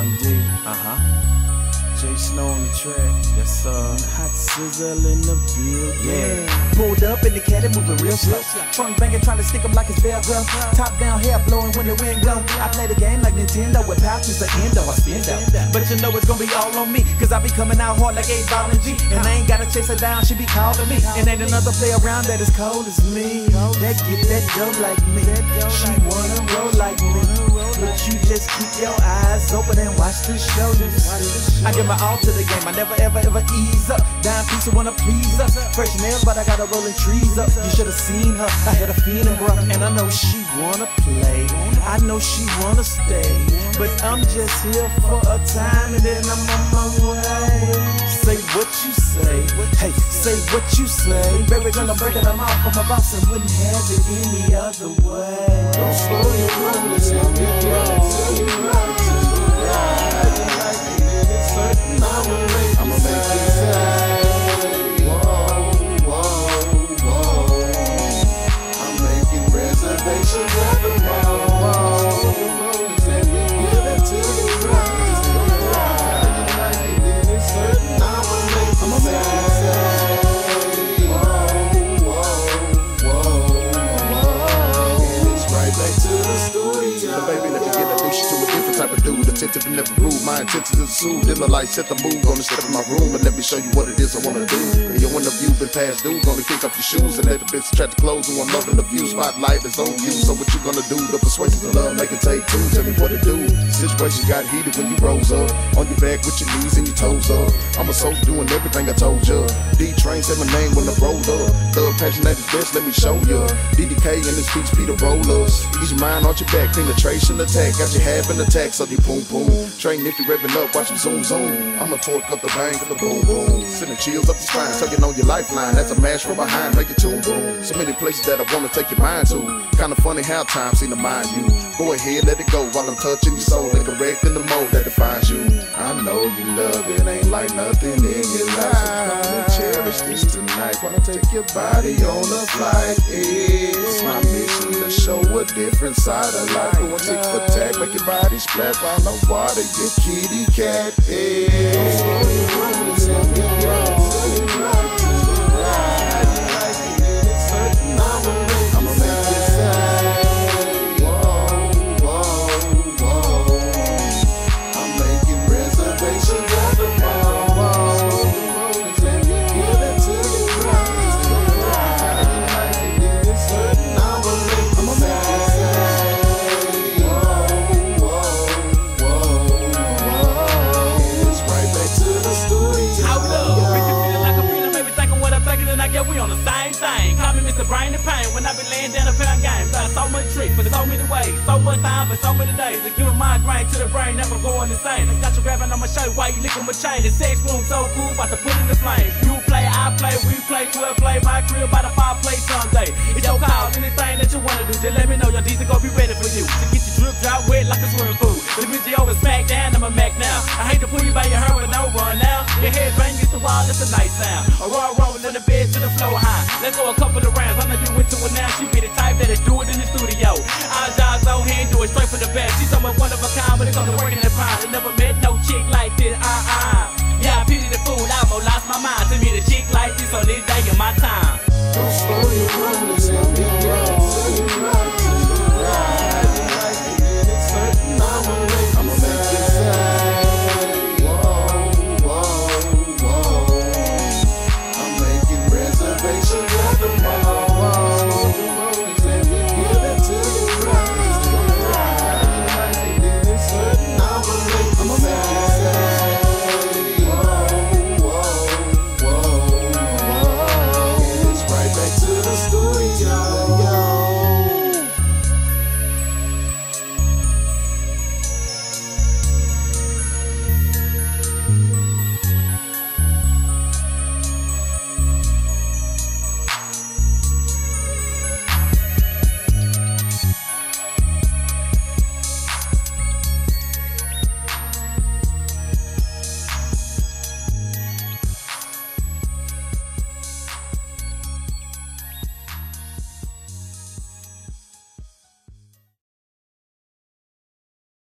Uh huh. Jay Snow on the track. Yes, sir. Hot sizzle in the building. Yeah. Pulled up in the caddy, moving real slow. Trunk banging, trying to stick 'em like it's Velcro. Top down, hair blowing when the wind blow. I play the game like Nintendo with pouches of endo. I spin out. But you know it's gonna be all on me. Cause I be coming out hard like a ball and G. And I ain't gotta chase her down, she be calling me. And ain't another play around that is cold as me. That get that dough like me. She wanna roll like me. But you just keep your eyes open and watch the show. I give my all to the game. I never ever ever ease up. Dime piece who wanna please us. Fresh nails, but I got her rolling trees up. You should've seen her. I had a feeling, bro. And I know she wanna play. I know she wanna stay. But I'm just here for a time and then I'm on my way. What you say. Hey, say what you say. Baby, gonna break it, I'm off for my boss and wouldn't have it any other way. Don't slow your roll, it's gonna get The baby, let me get type of dude. Attentive and never rude. My intentions is to soothe. Dim the light, set the mood. Gonna step in my room and let me show you what it is I wanna do. And window view been past due. Gonna kick off your shoes and let the bitch try to close. Who I'm loving the view. Spotlight is on you. So what you gonna do? The persuasions of love make it take two. Tell me what it do. Situation got heated when you rose up. On your back with your knees and your toes up. I'm a soldier doing everything I told ya. Dee Train said my name when I rolled up. Thug passion at his best, let me show ya. DDK and his be the rollers. Ease your mind on your back, penetration attack. Got you half an so you boom boom. Trainifty revving up, watch him zoom zoom. I'ma torque up the bang for the boom boom. Sending chills up the spine, tugging on your lifeline. That's a mash from behind, make it tune boom. So many places that I wanna take your mind to. Kinda funny how time seem to mind you. Go ahead, let it go while I'm touching your soul and correcting the mode that defines you. I know you love it, ain't like nothing in your life. So come and cherish this tonight. Wanna take your body on a flight. It's my different side of life. Go and tick for tack, make your body splash while I water your kitty cat. Hey. Brain and Pain when I be laying down a pound game. Got so much tricks, but so many ways, so much time, for so many days. To give a migraine to the brain, never going insane. I got you grabbing on my shirt while you licking my chain. The sex room so cool, about to put in the flame. You play, I play, we play, 12 play, my crib by the fireplace someday. It's your call, anything that you wanna do, just let me know. Your D's gonna be ready for you. To get your drip drop wet like a swimming pool. The you over smack down, I'm a Mac now. I hate to pull you by your hair, a it's a nice sound. A raw rolling in the bed to the floor high. Let's go a couple of rounds, I know you went it to her now. She be the type that'll do it in the studio. Eyes, eyes on hand, do it straight for the best. She's someone one of a kind when it comes to working the prime. I never met no chick like this, uh uh. Yeah, I pity the fool, I almost lost my mind. To meet a chick like this on this day of my time. Don't slow your rollin'.